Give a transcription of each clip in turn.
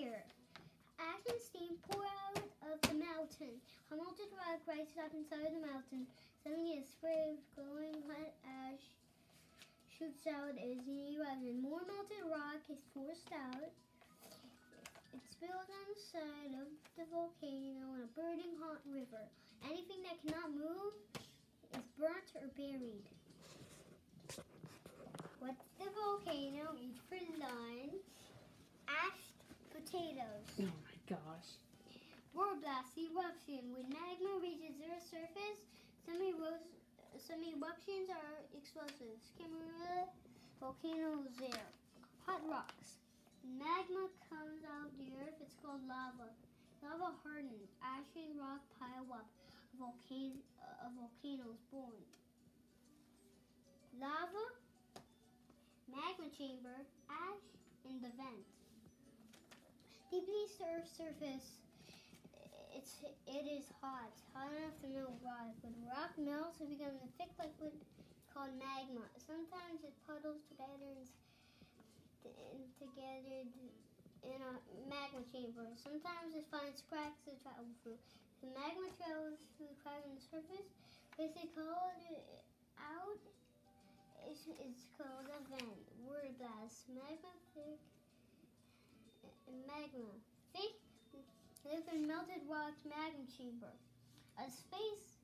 fire. Ash and steam pour out of the mountain. A melted rock rises up inside of the mountain. Suddenly a spray of glowing hot ash shoots out as the eruption. More melted rock is forced out. It spills on the side of the volcano in a burning hot river. Anything that cannot move is burnt or buried. What's the volcano eat for lunch? Ash potatoes. Oh my gosh. World blast eruption. When magma reaches Earth's surface, some, eros- some eruptions are explosive. Camarilla volcano is there. Hot rocks. Magma comes out the earth, it's called lava. Lava hardens. Ash and rock pile up. A volcano, a volcano is born. Lava, magma chamber, ash, and the vent. The Earth's surface, it's it is hot, hot enough to melt rock. When rock melts, it becomes a thick liquid called magma. Sometimes it puddles together and, and together in a magma chamber. Sometimes it finds cracks to travel through. The magma travels through the crack in the surface. If they call it out, it's, it's called a vent. Word blast. Magma thick. Uh, Magma thick liquid melted rock magma chamber. A space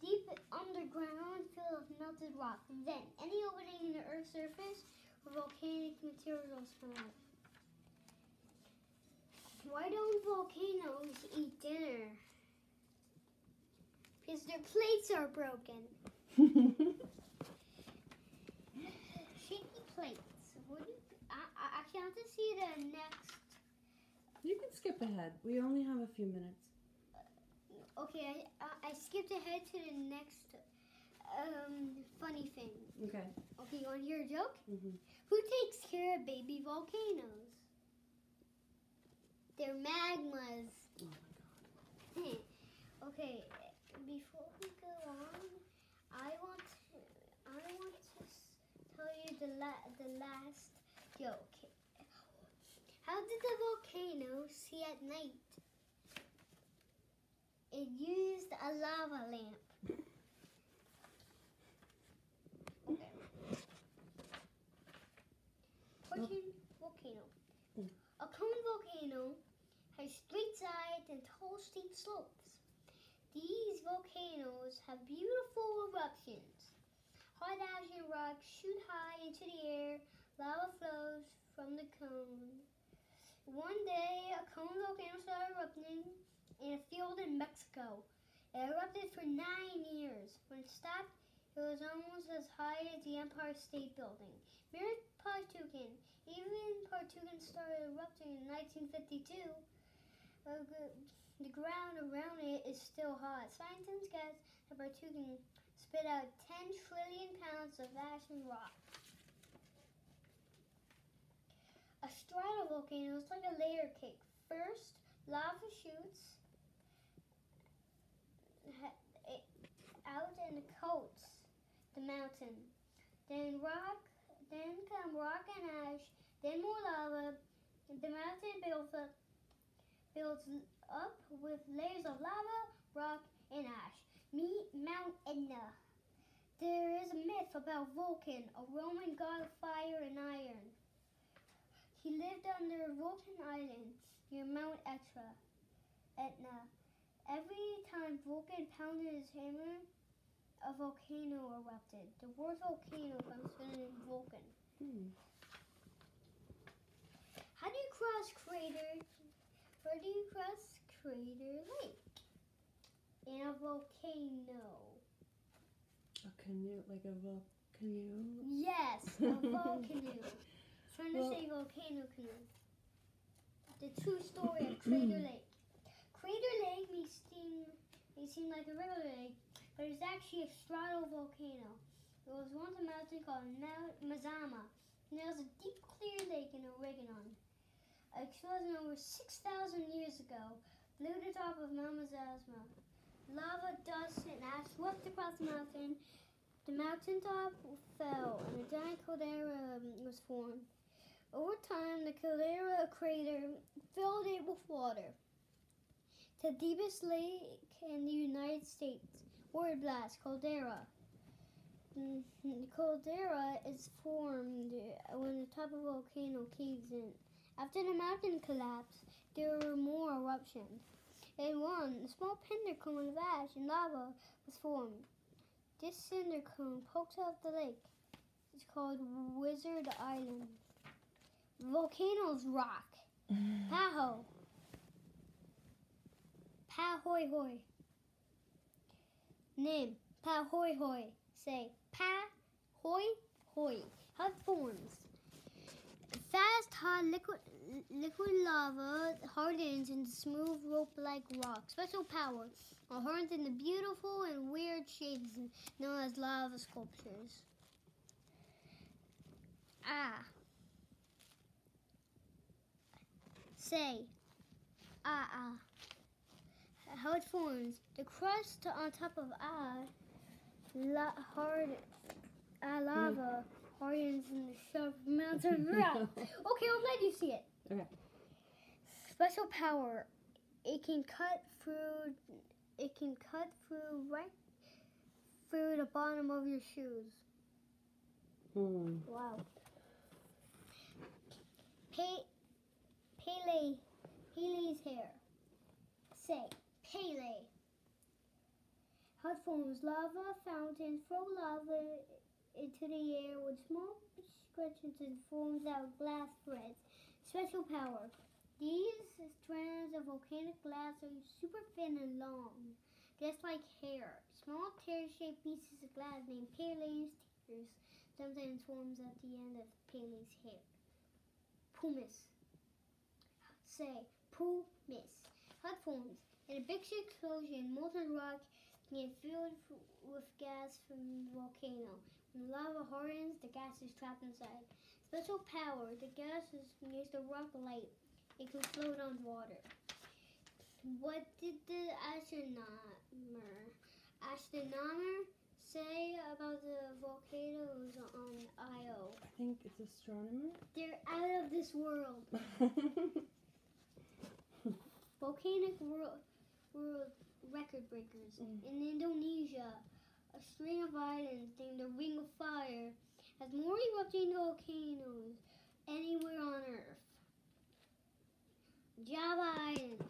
deep underground filled with melted rock. Then, any opening in the Earth's surface where volcanic materials come out. Why don't volcanoes eat dinner? Because their plates are broken. Shaky plates. What do you, I, I, I can't see the next. You can skip ahead. We only have a few minutes. Okay, I, I, skipped ahead to the next um, funny thing. Okay. Okay, you want to hear a joke? hmm Who takes care of baby volcanoes? They're magmas. Oh my god. okay, before we go on, I want to, I want to tell you the la- the last joke. How did the volcano see at night? It used a lava lamp. Okay. Fortune volcano. Mm. A cone volcano has straight sides and tall, steep slopes. These volcanoes have beautiful eruptions. Hot ash and rocks shoot high into the air. Lava flows from the cone. One day, a cone volcano started erupting in a field in Mexico. It erupted for nine years. When it stopped, it was almost as high as the Empire State Building. Near Partugan, even Partugan started erupting in 1952. Uh, the, ground around it is still hot. Scientists guess that Partugan spit out 10 trillion pounds of ash and rock. A stratovolcano is like a layer cake. First, lava shoots it- out and coats the mountain. Then rock, then come rock and ash, then more lava. The mountain builds up, builds up with layers of lava, rock, and ash. Meet Mount Etna. There is a myth about Vulcan, a Roman god of fire and iron. He lived on the Vulcan Island near Mount Etna. Etna. Every time Vulcan pounded his hammer, a volcano erupted. The word volcano comes from the name Vulcan. Hmm. How do you cross Crater? Where do you cross Crater Lake? In a volcano. A canoe, like a vol- canoe. Yes, a volcano. Trying to Well- say volcano canoe. The true story of Crater Lake. Crater Lake may seem may seem like a regular lake, but it's actually a stratovolcano. It was once a mountain called Na- Mazama. And there was a deep, clear lake in Oregon. An explosion over 6,000 years ago blew the top of Mount Mazama. Lava, dust, and ash swept across the mountain. The mountaintop fell, and a giant caldera um, was formed. Over time, the caldera crater filled it with water. The deepest lake in the United States, word blast, caldera. Mm, The caldera is formed when the top of a volcano caves in. After the mountain collapsed, there were more eruptions. In one, a small cinder cone of ash and lava was formed. This cinder cone pokes out of the lake. It's called Wizard Island. Volcanoes rock. Paho. Pahoehoe. Name. Pahoehoe. Say pa hoi hoi. Hot forms. Fast hot liquid liquid lava hardens into smooth rope-like rock. Special power. Are hardens into beautiful and weird shapes known as lava sculptures. Ah. Say. Ah ah. How it forms. The crust on top of ah, la- hard ah, lava hardens in the sharp mountain rock. Okay, I'm glad you see it. Okay. Special power. It can cut through. It can cut through right through the bottom of your shoes. Hmm. Wow. Pe- Pele. Pele's hair. Say Pele. Hot forms lava fountains throw lava into the air with small scratches and forms out glass threads. Special power. These strands of volcanic glass are super thin and long, just like hair. Small tear-shaped pieces of glass named Pele's tears sometimes forms at the end of Pele's hair. Pumice. Say pumice. Hot forms. In a big explosion, molten rock can get filled f- with gas from the volcano. When the lava hardens, the gas is trapped inside. Special power. The gas is, makes the rock light. It can float on water. What did the astronomer astronomer say about the volcanoes on Io? I think it's astronomer. They're out of this world. Volcanic world, world record breakers. Mm. In Indonesia, a string of islands named the Ring of Fire has more erupting volcanoes anywhere on Earth. Java Island.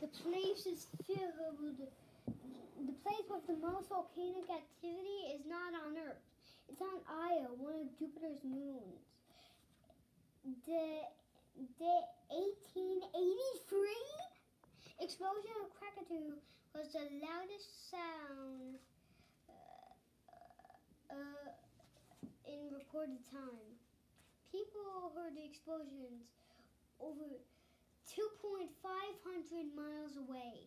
The place is filled with the place with the most volcanic activity is not on Earth. It's on Io, one of Jupiter's moons. The the 1883 explosion of Krakatoa was the loudest sound uh, uh, in recorded time. People heard the explosions over 2.500 miles away.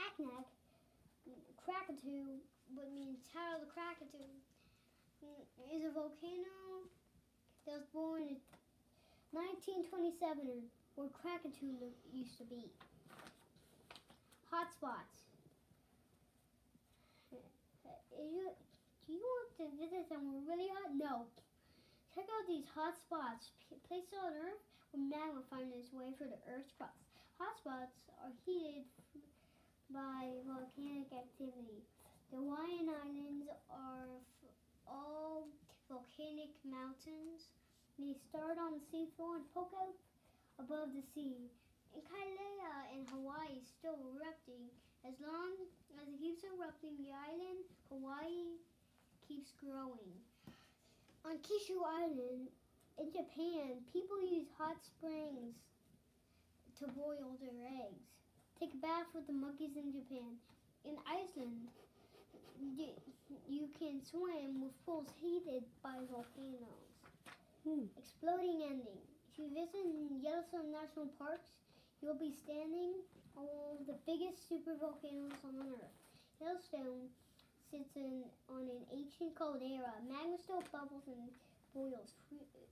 Aknak, Krakatoa, what means Tower of the Krakatoa, mm, is a volcano that was born in 1927 where Krakatoa used to be. Hotspots. You, do you want to visit somewhere really hot? No. Check out these hot spots, places on Earth where magma finds its way through the Earth's crust. Hotspots are heated by volcanic activity. The Hawaiian Islands are all volcanic mountains. They start on the seafloor and poke out above the sea. Kilauea in Hawaii is still erupting. As long as it keeps erupting, the island, Hawaii, keeps growing. On Kyushu Island in Japan, people use hot springs to boil their eggs. Take a bath with the monkeys in Japan. In Iceland, you, you can swim with pools heated by volcanoes. Hmm. Exploding ending. If you visit Yellowstone National Parks, you'll be standing on the biggest supervolcanoes on Earth. Yellowstone sits in, on an ancient caldera. Magma still bubbles and boils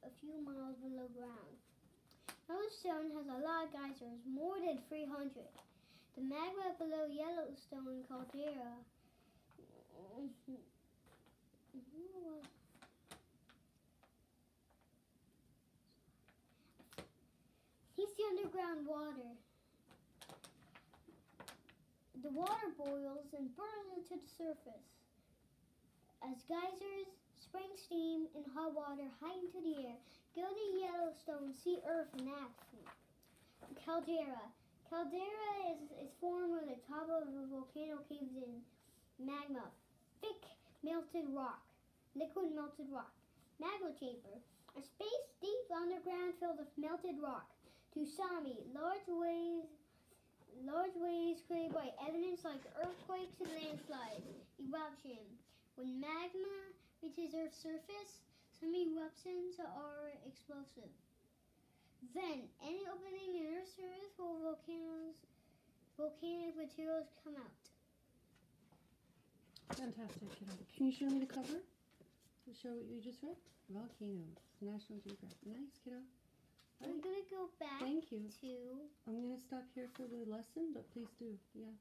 a few miles below ground. Yellowstone has a lot of geysers, more than 300. The magma below Yellowstone caldera. Mm-hmm. Mm-hmm. He the underground water. The water boils and burns into the surface. As geysers, spring steam, and hot water high into the air, go to Yellowstone, see Earth in action. Caldera. Caldera is, is formed when the top of a volcano caves in. Magma. Thick melted rock. Liquid melted rock. Magma chamber. A space deep underground filled with melted rock. Tsunami. Large waves large waves created by evidence like earthquakes and landslides. Eruption. When magma reaches Earth's surface, some eruptions are explosive. Then, any opening in Earth's surface will volcanoes, volcanic materials come out. Fantastic. Can you show me the cover? To show what you just read? Volcanoes. National Geographic. Nice, kiddo. I'm gonna go back Thank you. to I'm gonna stop here for the lesson, but please do. Yeah.